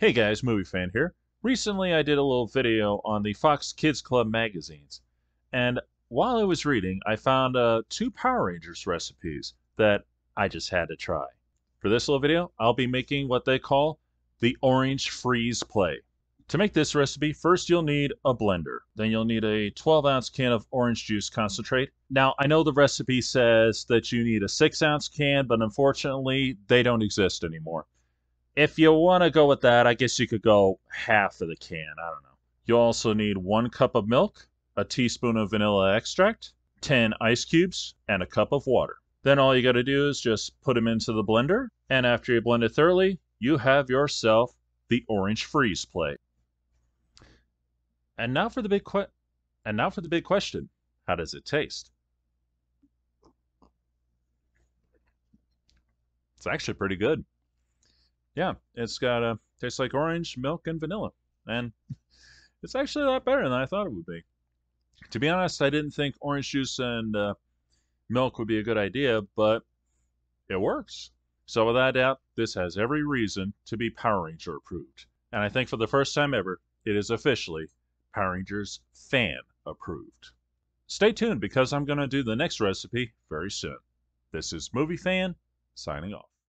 Hey guys, Movie Fan here. Recently I did a little video on the Fox Kids Club magazines, and while I was reading, I found uh, two Power Rangers recipes that I just had to try. For this little video, I'll be making what they call the Orange Freeze Play. To make this recipe, first you'll need a blender. Then you'll need a 12 ounce can of orange juice concentrate. Now, I know the recipe says that you need a 6 ounce can, but unfortunately, they don't exist anymore. If you want to go with that, I guess you could go half of the can. I don't know. You'll also need one cup of milk, a teaspoon of vanilla extract, 10 ice cubes, and a cup of water. Then all you got to do is just put them into the blender, and after you blend it thoroughly, you have yourself the orange freeze play. And now for the big que- and now for the big question. How does it taste? It's actually pretty good yeah, it's got a tastes like orange, milk, and vanilla, and it's actually a lot better than I thought it would be. To be honest, I didn't think orange juice and uh, milk would be a good idea, but it works. So without doubt, this has every reason to be Power Ranger approved. And I think for the first time ever, it is officially Power Rangers fan approved. Stay tuned because I'm going to do the next recipe very soon. This is Movie Fan, signing off.